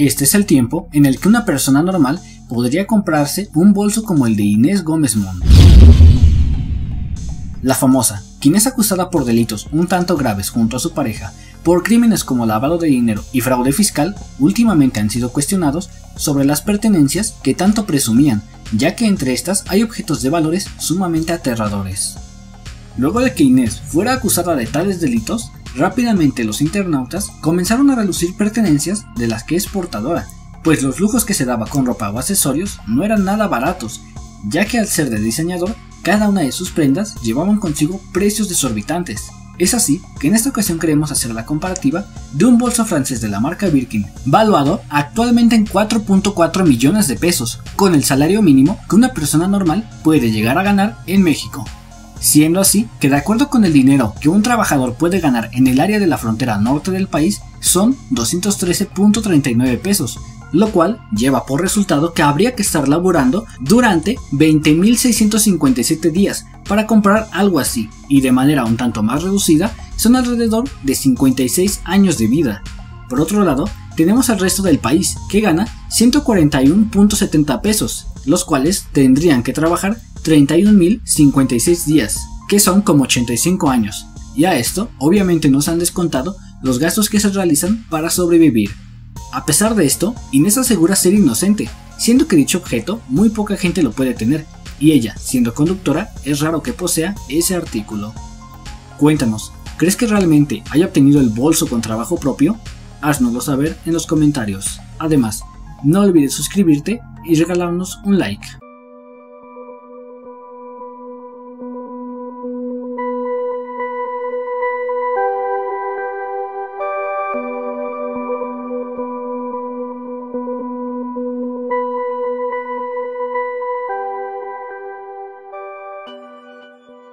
Este es el tiempo en el que una persona normal podría comprarse un bolso como el de Inés Gómez Mond. La famosa, quien es acusada por delitos un tanto graves junto a su pareja por crímenes como lavado de dinero y fraude fiscal, últimamente han sido cuestionados sobre las pertenencias que tanto presumían, ya que entre estas hay objetos de valores sumamente aterradores. Luego de que Inés fuera acusada de tales delitos, rápidamente los internautas comenzaron a relucir pertenencias de las que es portadora, pues los lujos que se daba con ropa o accesorios no eran nada baratos, ya que al ser de diseñador cada una de sus prendas llevaban consigo precios desorbitantes. Es así que en esta ocasión queremos hacer la comparativa de un bolso francés de la marca Birkin, valuado actualmente en 4.4 millones de pesos, con el salario mínimo que una persona normal puede llegar a ganar en México. Siendo así que de acuerdo con el dinero que un trabajador puede ganar en el área de la frontera norte del país son 213.39 pesos, lo cual lleva por resultado que habría que estar laborando durante 20.657 días para comprar algo así, y de manera un tanto más reducida, son alrededor de 56 años de vida. Por otro lado, tenemos al resto del país, que gana 141.70 pesos, los cuales tendrían que trabajar 31.056 días, que son como 85 años, y a esto obviamente nos han descontado los gastos que se realizan para sobrevivir. A pesar de esto, Inés asegura ser inocente, siendo que dicho objeto muy poca gente lo puede tener, y ella, siendo conductora, es raro que posea ese artículo. Cuéntanos, ¿crees que realmente haya obtenido el bolso con trabajo propio? Haznoslo saber en los comentarios. Además, no olvides suscribirte y regalarnos un like.